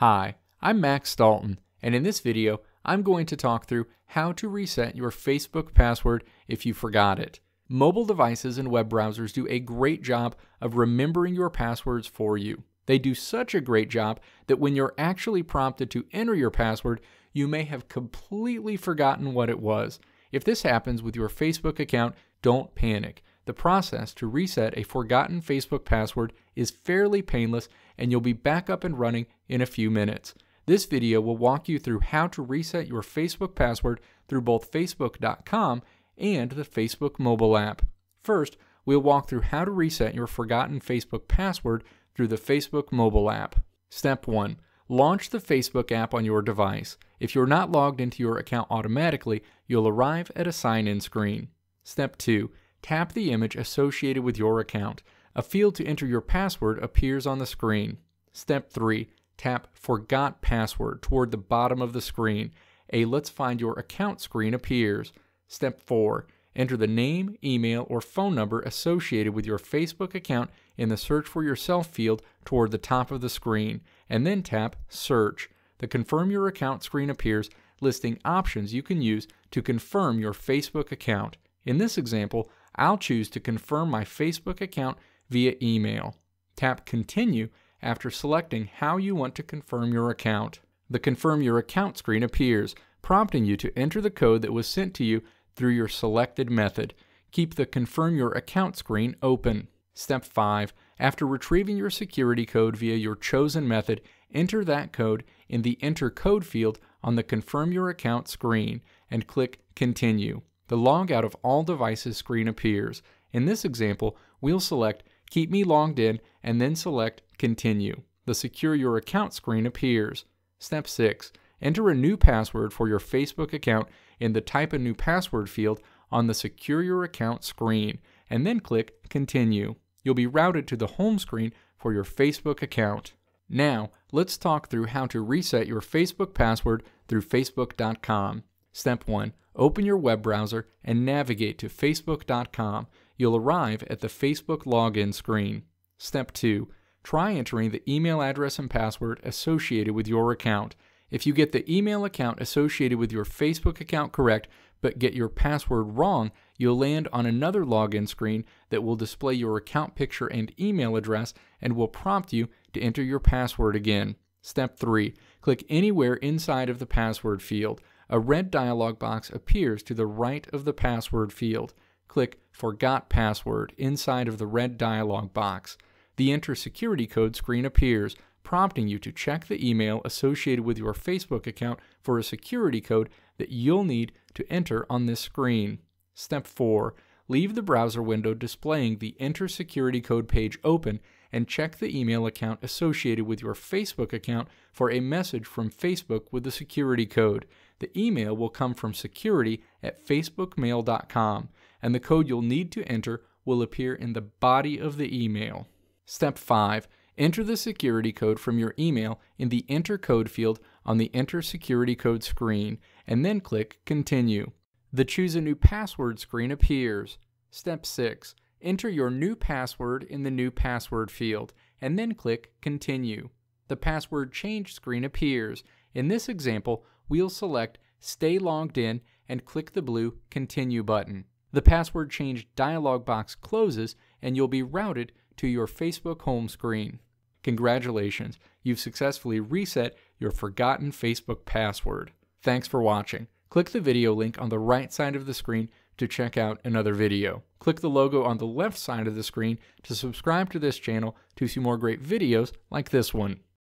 Hi, I'm Max Dalton, and in this video, I'm going to talk through how to reset your Facebook password if you forgot it. Mobile devices and web browsers do a great job of remembering your passwords for you. They do such a great job that when you're actually prompted to enter your password, you may have completely forgotten what it was. If this happens with your Facebook account, don't panic. The process to reset a forgotten Facebook password is fairly painless and you'll be back up and running in a few minutes. This video will walk you through how to reset your Facebook password through both Facebook.com and the Facebook mobile app. First, we'll walk through how to reset your forgotten Facebook password through the Facebook mobile app. Step 1. Launch the Facebook app on your device. If you're not logged into your account automatically, you'll arrive at a sign in screen. Step 2 tap the image associated with your account. A field to enter your password appears on the screen. Step 3. Tap Forgot Password toward the bottom of the screen. A Let's Find Your Account screen appears. Step 4. Enter the name, email, or phone number associated with your Facebook account in the Search for Yourself field toward the top of the screen, and then tap Search. The Confirm Your Account screen appears, listing options you can use to confirm your Facebook account. In this example, I'll choose to confirm my Facebook account via email. Tap Continue after selecting how you want to confirm your account. The Confirm Your Account screen appears, prompting you to enter the code that was sent to you through your selected method. Keep the Confirm Your Account screen open. Step 5. After retrieving your security code via your chosen method, enter that code in the Enter Code field on the Confirm Your Account screen and click Continue the Log Out of All Devices screen appears. In this example, we'll select Keep Me Logged In and then select Continue. The Secure Your Account screen appears. Step 6. Enter a new password for your Facebook account in the Type a New Password field on the Secure Your Account screen, and then click Continue. You'll be routed to the home screen for your Facebook account. Now, let's talk through how to reset your Facebook password through Facebook.com. Step 1. Open your web browser and navigate to facebook.com. You'll arrive at the Facebook login screen. Step 2. Try entering the email address and password associated with your account. If you get the email account associated with your Facebook account correct, but get your password wrong, you'll land on another login screen that will display your account picture and email address and will prompt you to enter your password again. Step 3. Click anywhere inside of the password field a red dialog box appears to the right of the password field. Click Forgot Password inside of the red dialog box. The Enter Security Code screen appears, prompting you to check the email associated with your Facebook account for a security code that you'll need to enter on this screen. Step 4. Leave the browser window displaying the Enter Security Code page open and check the email account associated with your Facebook account for a message from Facebook with the security code. The email will come from security at facebookmail.com, and the code you'll need to enter will appear in the body of the email. Step 5. Enter the security code from your email in the Enter Code field on the Enter Security Code screen, and then click Continue. The Choose a New Password screen appears. Step 6. Enter your new password in the New Password field, and then click Continue. The Password Change screen appears. In this example, we'll select Stay Logged In and click the blue Continue button. The password change dialog box closes and you'll be routed to your Facebook home screen. Congratulations, you've successfully reset your forgotten Facebook password. Thanks for watching. Click the video link on the right side of the screen to check out another video. Click the logo on the left side of the screen to subscribe to this channel to see more great videos like this one.